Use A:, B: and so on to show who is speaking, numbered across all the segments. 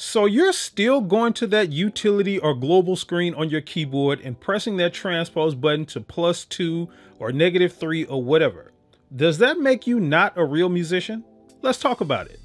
A: So you're still going to that utility or global screen on your keyboard and pressing that transpose button to plus two or negative three or whatever. Does that make you not a real musician? Let's talk about it.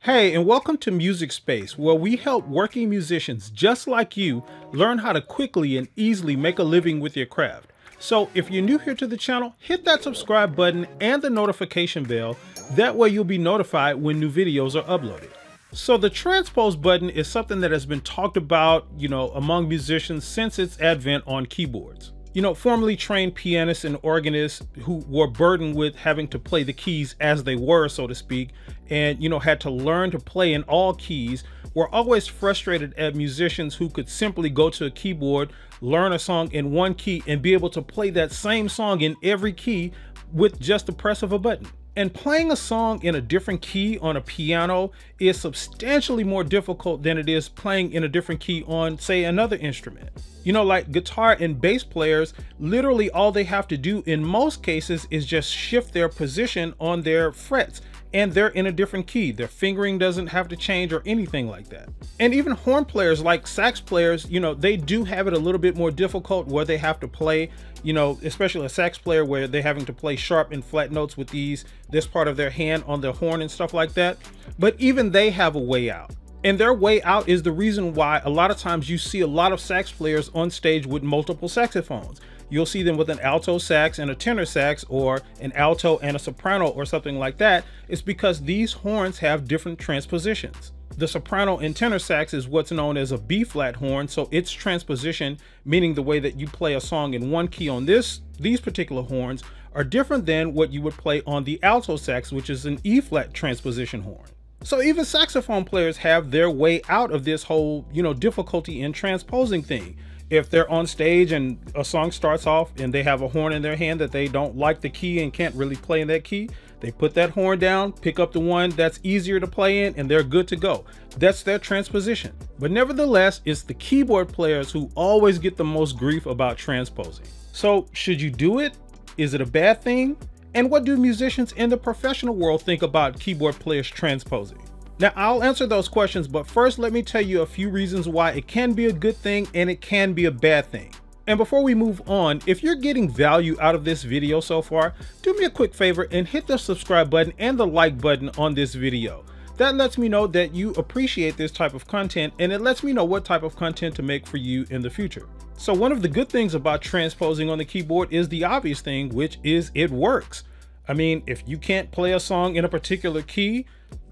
A: Hey, and welcome to MusiKSpace, where we help working musicians just like you learn how to quickly and easily make a living with your craft. So if you're new here to the channel, hit that subscribe button and the notification bell. That way you'll be notified when new videos are uploaded. So the transpose button is something that has been talked about, you know, among musicians since its advent on keyboards. You know, formerly trained pianists and organists who were burdened with having to play the keys as they were, so to speak, and, you know, had to learn to play in all keys were always frustrated at musicians who could simply go to a keyboard, learn a song in one key, and be able to play that same song in every key with just the press of a button. And playing a song in a different key on a piano is substantially more difficult than it is playing in a different key on, say, another instrument. You know, like guitar and bass players, literally all they have to do in most cases is just shift their position on their frets and they're in a different key. Their fingering doesn't have to change or anything like that. And even horn players like sax players, you know, they do have it a little bit more difficult where they have to play, you know, especially a sax player where they're having to play sharp and flat notes with these, this part of their hand on their horn and stuff like that. But even they have a way out. And their way out is the reason why a lot of times you see a lot of sax players on stage with multiple saxophones you'll see them with an alto sax and a tenor sax or an alto and a soprano or something like that. It's because these horns have different transpositions. The soprano and tenor sax is what's known as a B flat horn, so its transposition, meaning the way that you play a song in one key on this these particular horns, are different than what you would play on the alto sax, which is an E flat transposition horn. So even saxophone players have their way out of this whole, you know, difficulty in transposing thing if they're on stage and a song starts off and they have a horn in their hand that they don't like the key and can't really play in that key, they put that horn down, pick up the one that's easier to play in, and they're good to go. That's their transposition. But nevertheless, it's the keyboard players who always get the most grief about transposing. So, should you do it? Is it a bad thing? And what do musicians in the professional world think about keyboard players transposing? Now, I'll answer those questions, but first let me tell you a few reasons why it can be a good thing and it can be a bad thing. And before we move on, if you're getting value out of this video so far, do me a quick favor and hit the subscribe button and the like button on this video. That lets me know that you appreciate this type of content and it lets me know what type of content to make for you in the future. So one of the good things about transposing on the keyboard is the obvious thing, which is it works. I mean, if you can't play a song in a particular key,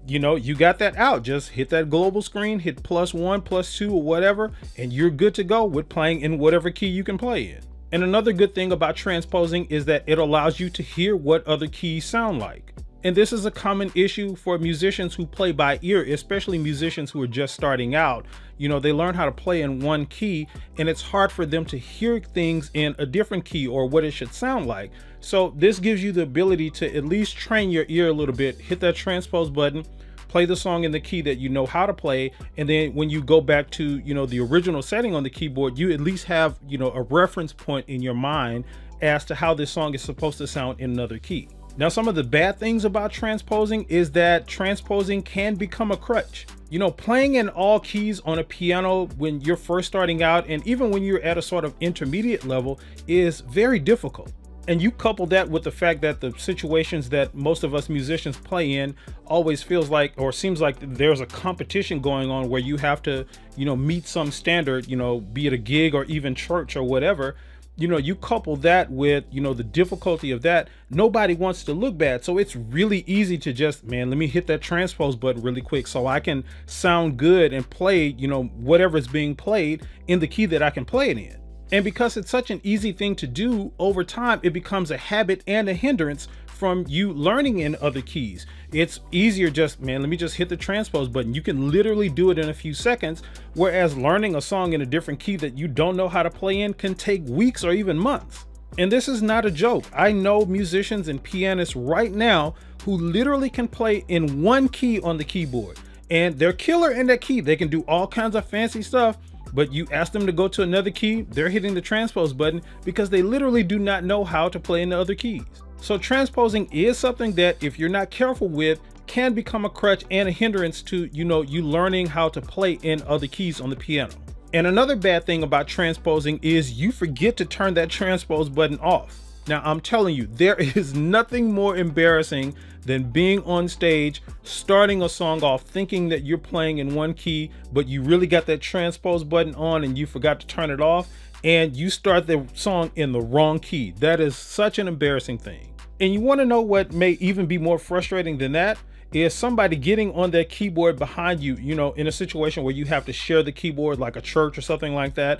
A: you know, you got that out. Just hit that global screen, hit plus one, plus two, or whatever, and you're good to go with playing in whatever key you can play in. And another good thing about transposing is that it allows you to hear what other keys sound like. And this is a common issue for musicians who play by ear, especially musicians who are just starting out. You know, they learn how to play in one key and it's hard for them to hear things in a different key or what it should sound like. So this gives you the ability to at least train your ear a little bit, hit that transpose button, play the song in the key that you know how to play and then when you go back to you know the original setting on the keyboard you at least have you know a reference point in your mind as to how this song is supposed to sound in another key now, some of the bad things about transposing is that transposing can become a crutch. You know, playing in all keys on a piano when you're first starting out and even when you're at a sort of intermediate level is very difficult. And you couple that with the fact that the situations that most of us musicians play in always feels like or seems like there's a competition going on where you have to, you know, meet some standard, you know, be it a gig or even church or whatever you know, you couple that with, you know, the difficulty of that, nobody wants to look bad. So it's really easy to just, man, let me hit that transpose button really quick so I can sound good and play, you know, whatever is being played in the key that I can play it in. And because it's such an easy thing to do over time, it becomes a habit and a hindrance from you learning in other keys. It's easier just, man, let me just hit the transpose button. You can literally do it in a few seconds, whereas learning a song in a different key that you don't know how to play in can take weeks or even months. And this is not a joke. I know musicians and pianists right now who literally can play in one key on the keyboard. And they're killer in that key. They can do all kinds of fancy stuff, but you ask them to go to another key, they're hitting the transpose button because they literally do not know how to play in the other keys. So transposing is something that if you're not careful with can become a crutch and a hindrance to, you know, you learning how to play in other keys on the piano. And another bad thing about transposing is you forget to turn that transpose button off. Now, I'm telling you, there is nothing more embarrassing than being on stage, starting a song off, thinking that you're playing in one key, but you really got that transpose button on and you forgot to turn it off, and you start the song in the wrong key. That is such an embarrassing thing. And you want to know what may even be more frustrating than that? Is somebody getting on their keyboard behind you, you know, in a situation where you have to share the keyboard like a church or something like that.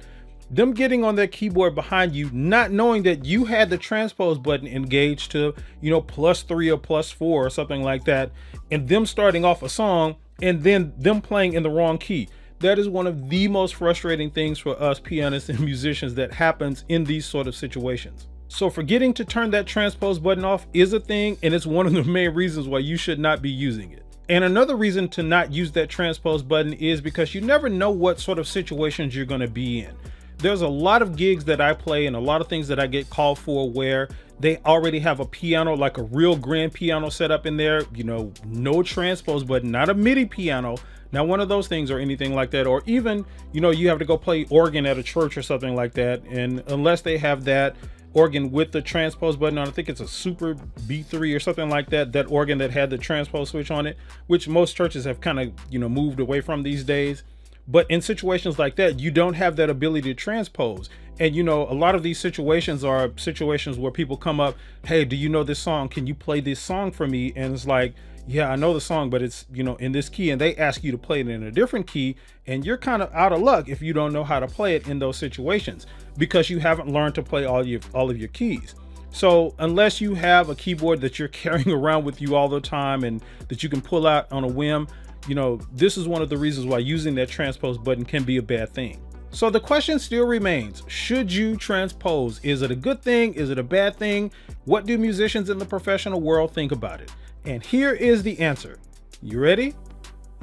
A: Them getting on their keyboard behind you, not knowing that you had the transpose button engaged to, you know, plus three or plus four or something like that, and them starting off a song and then them playing in the wrong key. That is one of the most frustrating things for us pianists and musicians that happens in these sort of situations. So forgetting to turn that transpose button off is a thing and it's one of the main reasons why you should not be using it. And another reason to not use that transpose button is because you never know what sort of situations you're going to be in. There's a lot of gigs that I play and a lot of things that I get called for where they already have a piano, like a real grand piano set up in there, you know, no transpose button, not a MIDI piano, not one of those things or anything like that. Or even, you know, you have to go play organ at a church or something like that. And unless they have that, organ with the transpose button on. I think it's a Super B3 or something like that. That organ that had the transpose switch on it, which most churches have kind of you know moved away from these days. But in situations like that, you don't have that ability to transpose. And you know, a lot of these situations are situations where people come up, hey, do you know this song? Can you play this song for me? And it's like, yeah, I know the song, but it's, you know, in this key and they ask you to play it in a different key and you're kind of out of luck if you don't know how to play it in those situations because you haven't learned to play all your all of your keys. So unless you have a keyboard that you're carrying around with you all the time and that you can pull out on a whim, you know, this is one of the reasons why using that transpose button can be a bad thing. So the question still remains, should you transpose? Is it a good thing? Is it a bad thing? What do musicians in the professional world think about it? And here is the answer. You ready?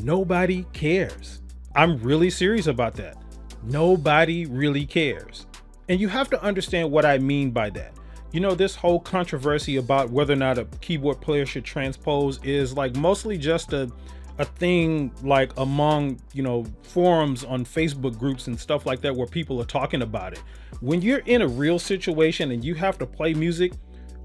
A: Nobody cares. I'm really serious about that. Nobody really cares. And you have to understand what I mean by that. You know, this whole controversy about whether or not a keyboard player should transpose is like mostly just a a thing like among you know forums on facebook groups and stuff like that where people are talking about it when you're in a real situation and you have to play music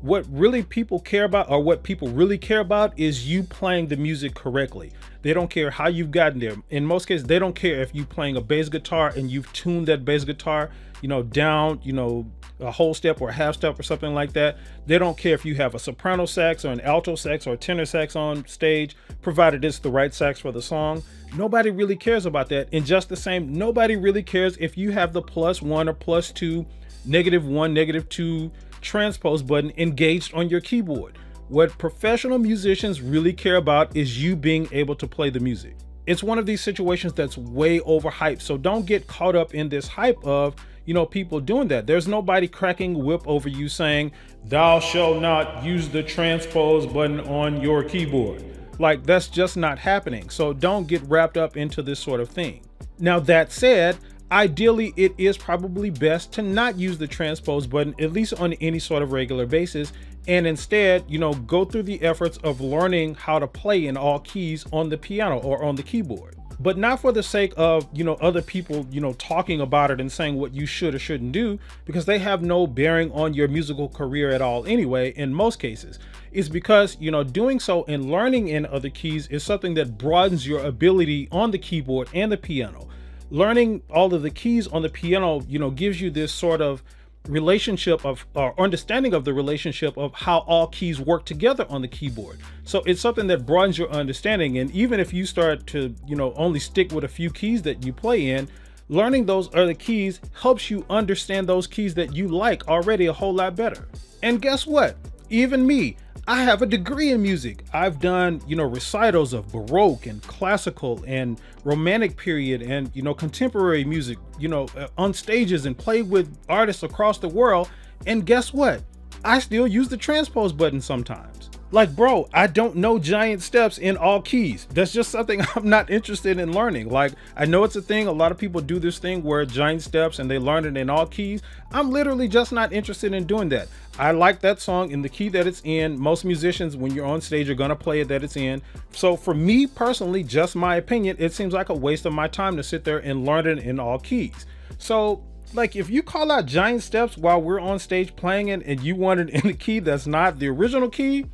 A: what really people care about or what people really care about is you playing the music correctly. They don't care how you've gotten there. In most cases, they don't care if you're playing a bass guitar and you've tuned that bass guitar, you know, down, you know, a whole step or a half step or something like that. They don't care if you have a soprano sax or an alto sax or a tenor sax on stage, provided it's the right sax for the song. Nobody really cares about that. And just the same, nobody really cares if you have the plus one or plus two, negative one, negative two, transpose button engaged on your keyboard. What professional musicians really care about is you being able to play the music. It's one of these situations that's way overhyped. So don't get caught up in this hype of, you know, people doing that. There's nobody cracking whip over you saying, thou shall not use the transpose button on your keyboard. Like that's just not happening. So don't get wrapped up into this sort of thing. Now that said, Ideally, it is probably best to not use the transpose button, at least on any sort of regular basis, and instead, you know, go through the efforts of learning how to play in all keys on the piano or on the keyboard. But not for the sake of, you know, other people, you know, talking about it and saying what you should or shouldn't do, because they have no bearing on your musical career at all anyway, in most cases. It's because, you know, doing so and learning in other keys is something that broadens your ability on the keyboard and the piano learning all of the keys on the piano, you know, gives you this sort of relationship of or understanding of the relationship of how all keys work together on the keyboard. So it's something that broadens your understanding. And even if you start to, you know, only stick with a few keys that you play in, learning those other keys helps you understand those keys that you like already a whole lot better. And guess what? Even me, I have a degree in music. I've done, you know, recitals of Baroque and classical and romantic period and, you know, contemporary music, you know, uh, on stages and played with artists across the world. And guess what? I still use the transpose button sometimes. Like, bro, I don't know giant steps in all keys. That's just something I'm not interested in learning. Like, I know it's a thing. A lot of people do this thing where giant steps and they learn it in all keys. I'm literally just not interested in doing that. I like that song in the key that it's in. Most musicians, when you're on stage, are going to play it that it's in. So for me personally, just my opinion, it seems like a waste of my time to sit there and learn it in all keys. So like if you call out giant steps while we're on stage playing it and you want it in the key that's not the original key,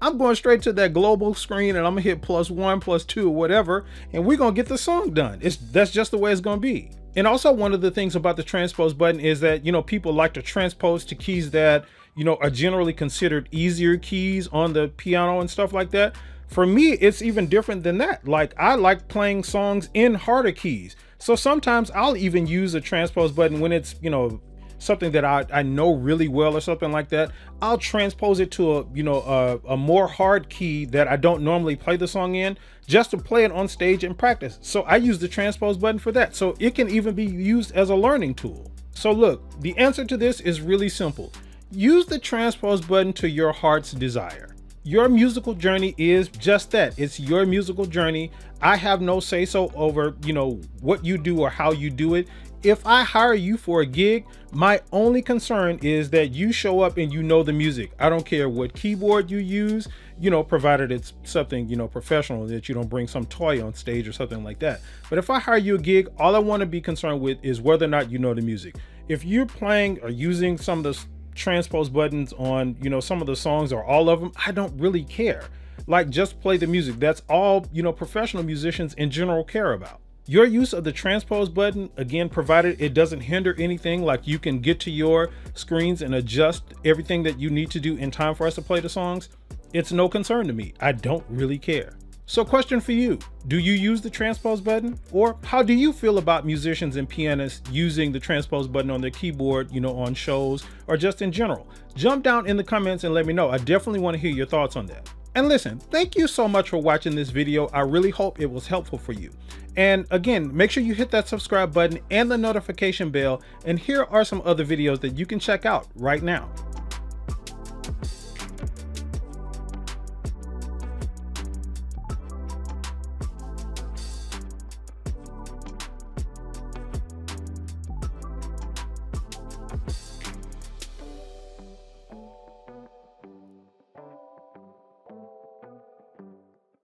A: I'm going straight to that global screen and I'm gonna hit plus one, plus two, whatever, and we're gonna get the song done. It's that's just the way it's gonna be. And also one of the things about the transpose button is that, you know, people like to transpose to keys that, you know, are generally considered easier keys on the piano and stuff like that. For me, it's even different than that. Like I like playing songs in harder keys. So sometimes I'll even use a transpose button when it's, you know, something that I, I know really well or something like that, I'll transpose it to a, you know, a, a more hard key that I don't normally play the song in just to play it on stage and practice. So I use the transpose button for that. So it can even be used as a learning tool. So look, the answer to this is really simple. Use the transpose button to your heart's desire. Your musical journey is just that. It's your musical journey. I have no say so over, you know, what you do or how you do it if I hire you for a gig, my only concern is that you show up and you know the music. I don't care what keyboard you use, you know, provided it's something, you know, professional that you don't bring some toy on stage or something like that. But if I hire you a gig, all I want to be concerned with is whether or not you know the music. If you're playing or using some of the transpose buttons on, you know, some of the songs or all of them, I don't really care. Like just play the music. That's all, you know, professional musicians in general care about. Your use of the transpose button, again, provided it doesn't hinder anything, like you can get to your screens and adjust everything that you need to do in time for us to play the songs, it's no concern to me. I don't really care. So question for you, do you use the transpose button? Or how do you feel about musicians and pianists using the transpose button on their keyboard, you know, on shows or just in general? Jump down in the comments and let me know. I definitely want to hear your thoughts on that. And listen, thank you so much for watching this video. I really hope it was helpful for you. And again, make sure you hit that subscribe button and the notification bell. And here are some other videos that you can check out right now.